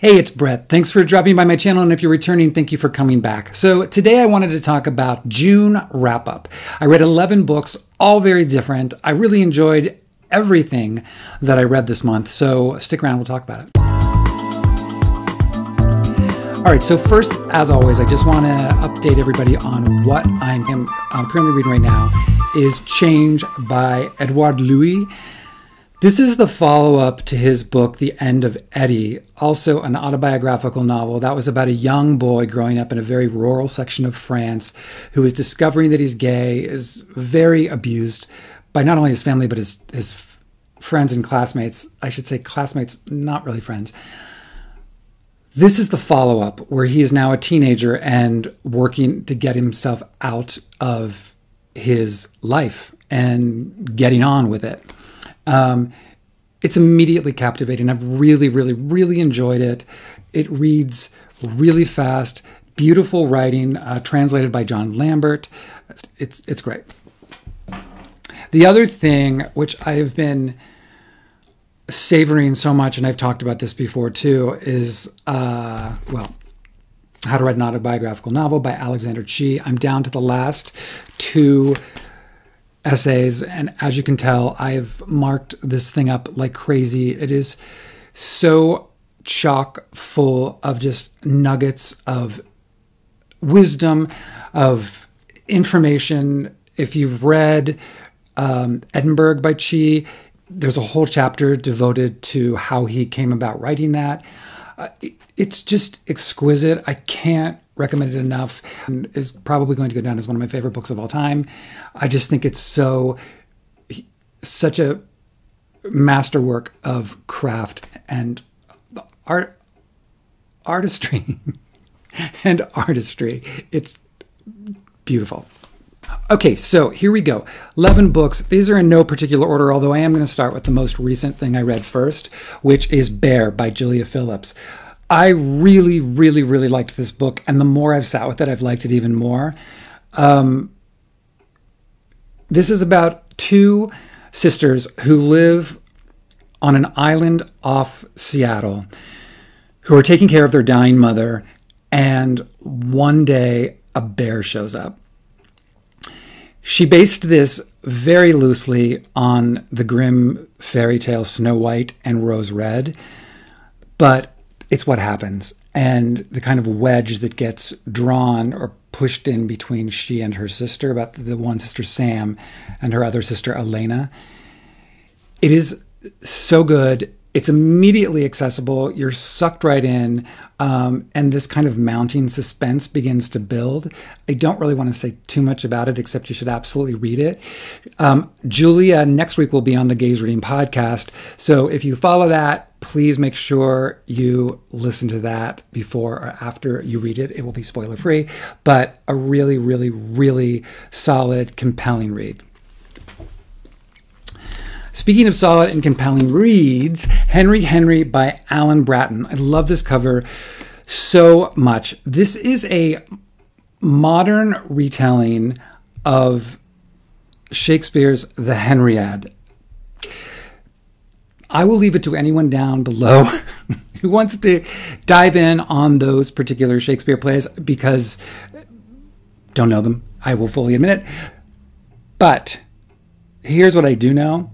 Hey, it's Brett. Thanks for dropping by my channel, and if you're returning, thank you for coming back. So, today I wanted to talk about June wrap up. I read 11 books, all very different. I really enjoyed everything that I read this month, so stick around, we'll talk about it. All right, so first, as always, I just want to update everybody on what I'm, I'm currently reading right now is Change by Edouard Louis. This is the follow up to his book, The End of Eddie, also an autobiographical novel that was about a young boy growing up in a very rural section of France who is discovering that he's gay, is very abused by not only his family, but his, his friends and classmates. I should say, classmates, not really friends. This is the follow up where he is now a teenager and working to get himself out of his life and getting on with it. Um, it's immediately captivating. I've really, really, really enjoyed it. It reads really fast, beautiful writing, uh, translated by John Lambert. It's it's great. The other thing which I've been savoring so much, and I've talked about this before too, is uh, well, How to Write an Autobiographical Novel by Alexander Chee. I'm down to the last two essays. And as you can tell, I've marked this thing up like crazy. It is so chock full of just nuggets of wisdom, of information. If you've read um, Edinburgh by Chee, there's a whole chapter devoted to how he came about writing that. Uh, it, it's just exquisite. I can't recommend it enough. And is probably going to go down as one of my favorite books of all time. I just think it's so such a masterwork of craft and art artistry and artistry. It's beautiful. Okay, so here we go. 11 books. These are in no particular order, although I am going to start with the most recent thing I read first, which is Bear by Julia Phillips. I really, really, really liked this book, and the more I've sat with it, I've liked it even more. Um, this is about two sisters who live on an island off Seattle who are taking care of their dying mother, and one day a bear shows up. She based this very loosely on the grim fairy tale Snow White and Rose Red, but it's what happens. And the kind of wedge that gets drawn or pushed in between she and her sister about the one sister sam and her other sister elena it is so good it's immediately accessible. You're sucked right in, um, and this kind of mounting suspense begins to build. I don't really want to say too much about it, except you should absolutely read it. Um, Julia next week will be on the Gays Reading podcast. So if you follow that, please make sure you listen to that before or after you read it. It will be spoiler free, but a really, really, really solid, compelling read. Speaking of solid and compelling reads, Henry Henry by Allen Bratton. I love this cover so much. This is a modern retelling of Shakespeare's The Henriade. I will leave it to anyone down below who wants to dive in on those particular Shakespeare plays because don't know them. I will fully admit it. But here's what I do know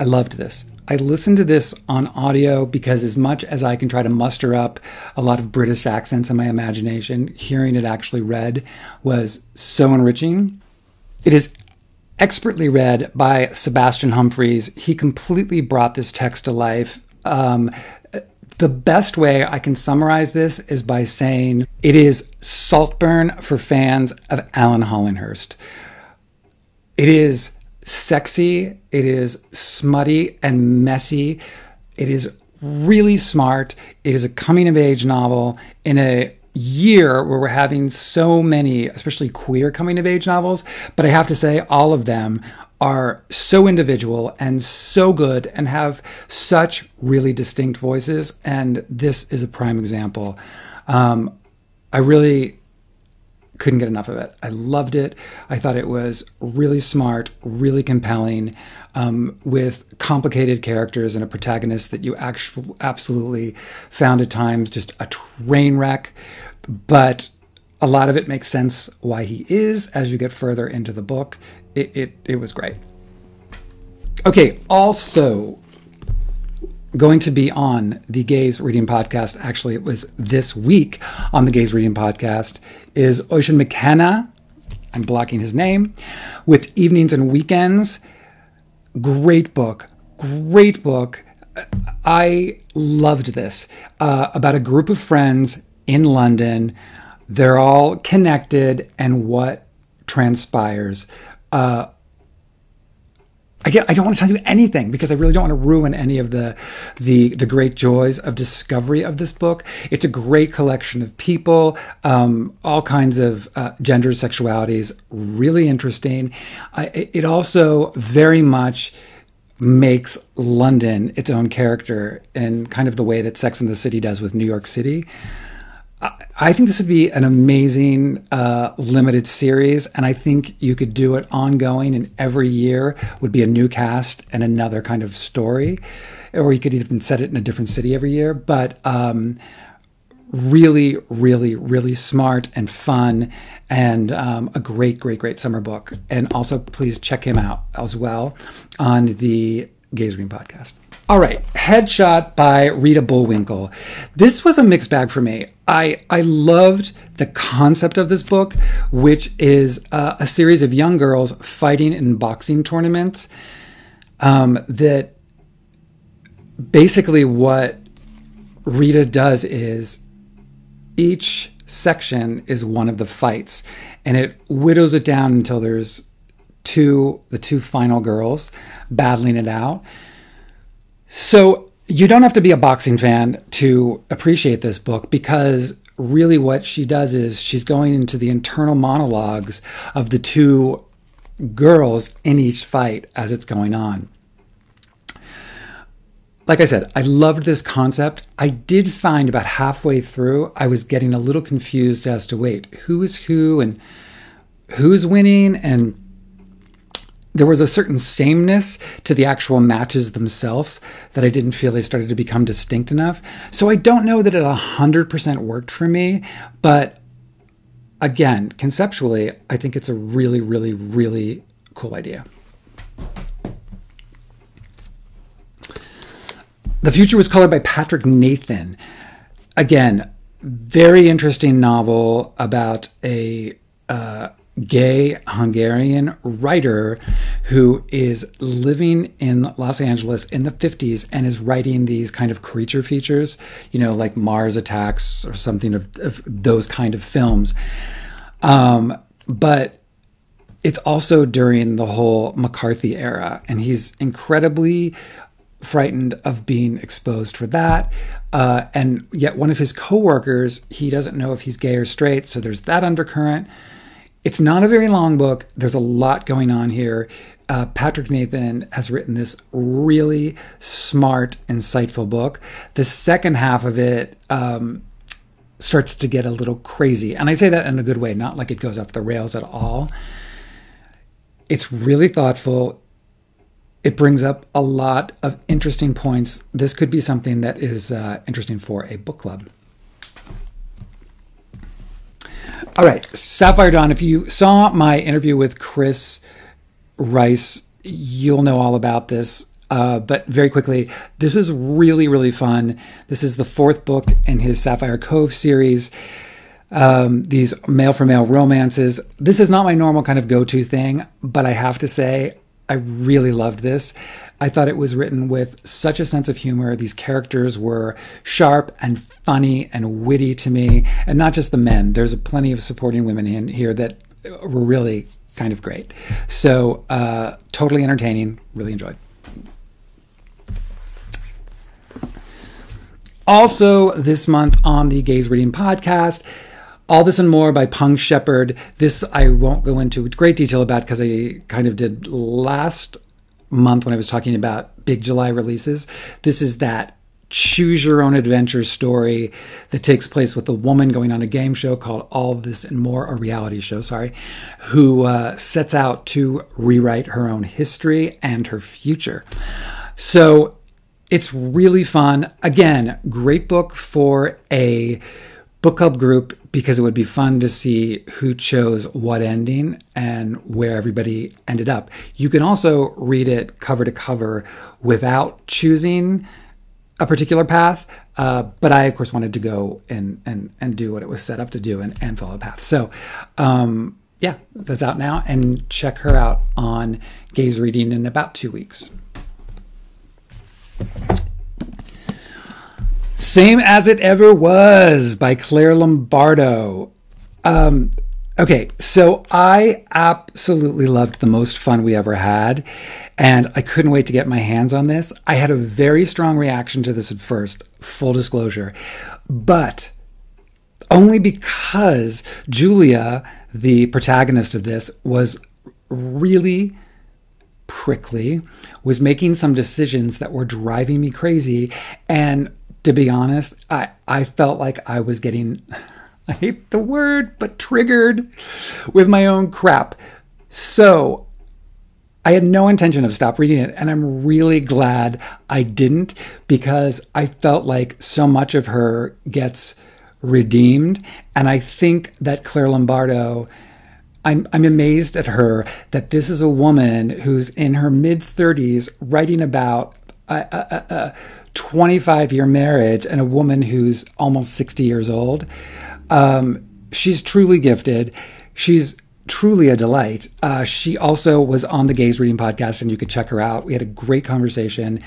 I loved this. I listened to this on audio because, as much as I can try to muster up a lot of British accents in my imagination, hearing it actually read was so enriching. It is expertly read by Sebastian Humphreys. He completely brought this text to life. Um, the best way I can summarize this is by saying it is Saltburn for fans of Alan Hollinghurst. It is sexy, it is smutty and messy. It is really smart. It is a coming of age novel in a year where we're having so many, especially queer coming of age novels. But I have to say, all of them are so individual and so good and have such really distinct voices. And this is a prime example. Um, I really couldn't get enough of it. I loved it. I thought it was really smart, really compelling, um, with complicated characters and a protagonist that you actually absolutely found at times just a train wreck. But a lot of it makes sense why he is as you get further into the book. It, it, it was great. Okay, also going to be on the Gays Reading Podcast. Actually, it was this week on the Gays Reading Podcast is Oisín McKenna. I'm blocking his name with Evenings and Weekends. Great book. Great book. I loved this uh, about a group of friends in London. They're all connected, and what transpires. Uh, Again, I don't want to tell you anything because I really don't want to ruin any of the, the the great joys of discovery of this book. It's a great collection of people, um, all kinds of uh, genders, sexualities, really interesting. Uh, it also very much makes London its own character in kind of the way that Sex and the City does with New York City. I think this would be an amazing uh, limited series, and I think you could do it ongoing, and every year would be a new cast and another kind of story, or you could even set it in a different city every year. But um, really, really, really smart and fun, and um, a great, great, great summer book. And also, please check him out as well on the Gays Reading podcast. All right, Headshot by Rita Bullwinkel. This was a mixed bag for me. I I loved the concept of this book, which is uh, a series of young girls fighting in boxing tournaments. Um, that basically what Rita does is each section is one of the fights, and it whittles it down until there's two the two final girls battling it out so you don't have to be a boxing fan to appreciate this book because really what she does is she's going into the internal monologues of the two girls in each fight as it's going on. Like I said, I loved this concept. I did find about halfway through, I was getting a little confused as to wait, who is who and who's winning and there was a certain sameness to the actual matches themselves that I didn't feel they started to become distinct enough. So I don't know that it 100% worked for me, but again, conceptually, I think it's a really, really, really cool idea. The Future was colored by Patrick Nathan. Again, very interesting novel about a uh, gay Hungarian writer who is living in Los Angeles in the 50s and is writing these kind of creature features, you know, like Mars Attacks or something of, of those kind of films. Um, but it's also during the whole McCarthy era, and he's incredibly frightened of being exposed for that. Uh, and yet, one of his coworkers, he doesn't know if he's gay or straight, so there's that undercurrent. It's not a very long book. There's a lot going on here. Uh, Patrick Nathan has written this really smart, insightful book. The second half of it um, starts to get a little crazy. And I say that in a good way, not like it goes off the rails at all. It's really thoughtful. It brings up a lot of interesting points. This could be something that is uh, interesting for a book club. All right, Sapphire Dawn. If you saw my interview with Chris Rice, you'll know all about this. Uh, but very quickly, this was really, really fun. This is the fourth book in his Sapphire Cove series. Um, these male for male romances. This is not my normal kind of go to thing, but I have to say, I really loved this. I thought it was written with such a sense of humor. These characters were sharp and funny and witty to me, and not just the men. There's plenty of supporting women in here that were really kind of great. So, uh, totally entertaining. Really enjoyed. Also, this month on the Gays Reading Podcast, all this and more by Peng Shepherd. This I won't go into great detail about because I kind of did last month when I was talking about big July releases. This is that choose your own adventure story that takes place with a woman going on a game show called All This and More, a reality show, sorry, who uh, sets out to rewrite her own history and her future. So it's really fun. Again, great book for a book club group because it would be fun to see who chose what ending and where everybody ended up. You can also read it cover to cover without choosing a particular path. Uh, but I, of course, wanted to go and and and do what it was set up to do and, and follow the path. So, um, yeah, that's out now, and check her out on Gays Reading in about two weeks. Same as it ever was by Claire Lombardo. Um, okay, so I absolutely loved the most fun we ever had, and I couldn't wait to get my hands on this. I had a very strong reaction to this at first, full disclosure, but only because Julia, the protagonist of this, was really prickly, was making some decisions that were driving me crazy. And to be honest, I, I felt like I was getting, I hate the word, but triggered with my own crap. So I had no intention of stop reading it, and I'm really glad I didn't because I felt like so much of her gets redeemed, and I think that Claire Lombardo. I'm, I'm amazed at her that this is a woman who's in her mid 30s writing about a, a, a 25 year marriage and a woman who's almost 60 years old. Um, she's truly gifted. She's truly a delight. Uh, she also was on the Gays Reading podcast, and you could check her out. We had a great conversation.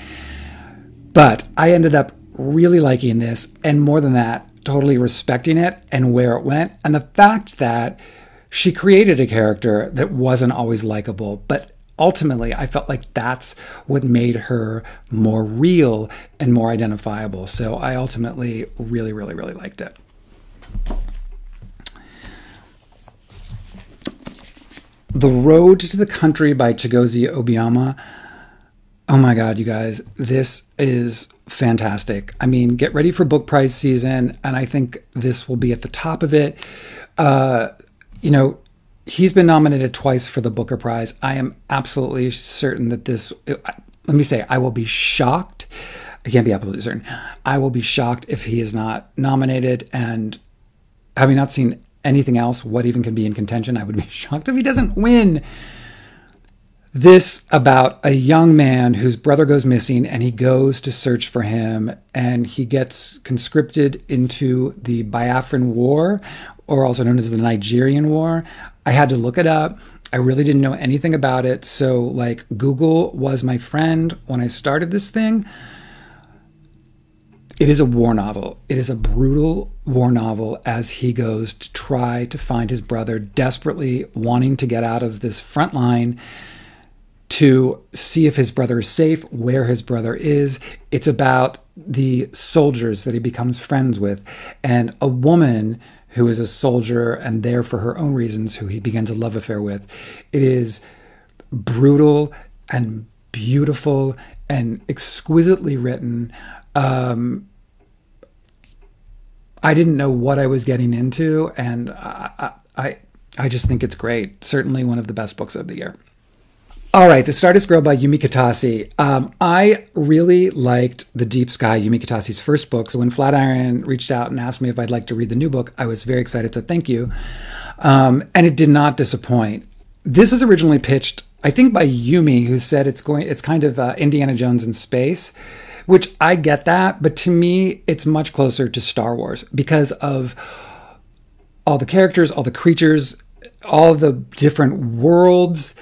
But I ended up really liking this, and more than that, totally respecting it and where it went. And the fact that she created a character that wasn't always likable, but ultimately I felt like that's what made her more real and more identifiable. So I ultimately really, really, really liked it. The Road to the Country by Chigozie Obioma. Oh my God, you guys, this is fantastic. I mean, get ready for book prize season, and I think this will be at the top of it. Uh, you know, he's been nominated twice for the Booker Prize. I am absolutely certain that this, let me say, I will be shocked. I can't be absolutely certain. I will be shocked if he is not nominated. And having not seen anything else, what even can be in contention. I would be shocked if he doesn't win. This about a young man whose brother goes missing and he goes to search for him and he gets conscripted into the Biafran War, or also known as the Nigerian War. I had to look it up. I really didn't know anything about it. So, like, Google was my friend when I started this thing. It is a war novel. It is a brutal war novel as he goes to try to find his brother, desperately wanting to get out of this front line to see if his brother is safe, where his brother is. It's about the soldiers that he becomes friends with and a woman who is a soldier and there for her own reasons who he begins a love affair with. It is brutal and beautiful and exquisitely written. Um, I didn't know what I was getting into, and I, I, I just think it's great. Certainly one of the best books of the year. All right, The Stardust Grail by Yume Kitasei. Um, I really liked The Deep Sky, Yume Kitasei's first book. So when Flatiron reached out and asked me if I'd like to read the new book, I was very excited to thank you. Um, and it did not disappoint. This was originally pitched, I think, by Yume, who said it's going, it's kind of uh, Indiana Jones in space which I get that, but to me, it's much closer to Star Wars because of all the characters, all the creatures, all the different worlds.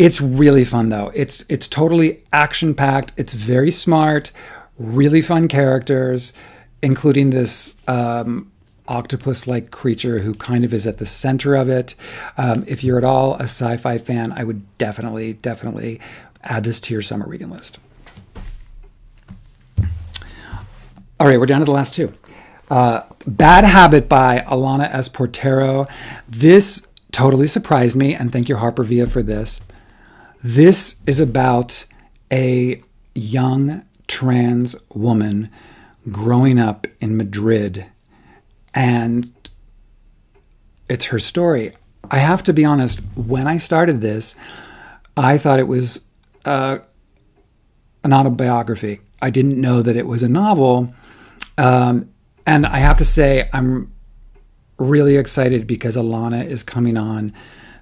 It's really fun though. It's it's totally action packed. It's very smart, really fun characters, including this um, octopus like creature who kind of is at the center of it. Um, if you're at all a sci fi fan, I would definitely, definitely add this to your summer reading list. All right, we're down to the last two. Uh, Bad Habit by Alana S. Portero. This totally surprised me, and thank you, Harper Via, for this. This is about a young trans woman growing up in Madrid. And it's her story. I have to be honest, when I started this, I thought it was uh, an autobiography. I didn't know that it was a novel. Um, and I have to say, I'm really excited because Alana is coming on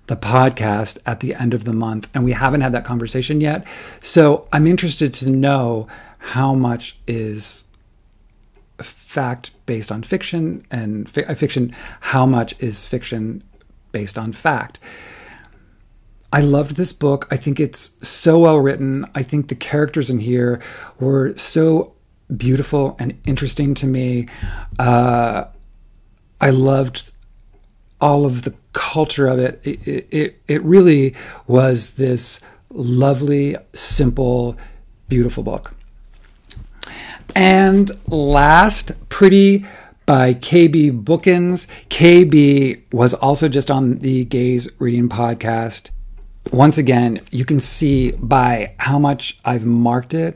the podcast at the end of the month, and we haven't had that conversation yet. So I'm interested to know how much is fact based on fiction and fi- fiction, how much is fiction based on fact. I loved this book. I think it's so well written. I think the characters in here were so beautiful and interesting to me. Uh, I loved all of the culture of it. It, it. it really was this lovely, simple, beautiful book. And last, Pretty by KB Bookins. KB was also just on the Gays Reading Podcast. Once again, you can see by how much I've marked it.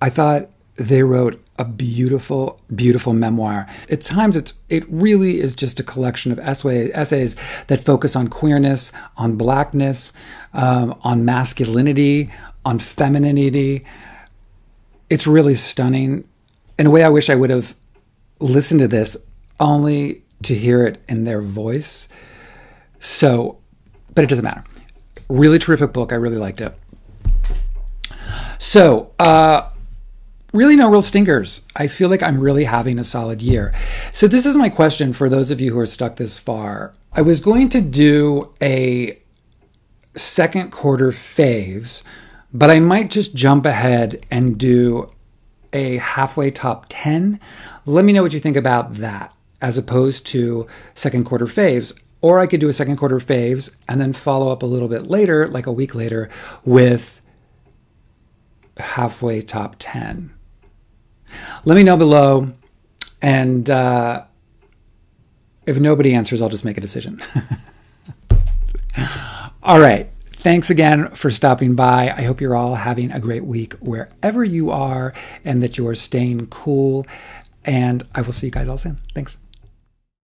I thought they wrote a beautiful, beautiful memoir. At times, it's it really is just a collection of essays that focus on queerness, on blackness, um, on masculinity, on femininity. It's really stunning. In a way, I wish I would have listened to this only to hear it in their voice. So, but it doesn't matter. Really terrific book. I really liked it. So, uh, really no real stinkers. I feel like I'm really having a solid year. So, this is my question for those of you who are stuck this far. I was going to do a second quarter faves, but I might just jump ahead and do a halfway top 10. Let me know what you think about that as opposed to second quarter faves. Or I could do a second quarter faves and then follow up a little bit later, like a week later, with halfway top 10. Let me know below. And uh, if nobody answers, I'll just make a decision. all right. Thanks again for stopping by. I hope you're all having a great week wherever you are and that you are staying cool. And I will see you guys all soon. Thanks.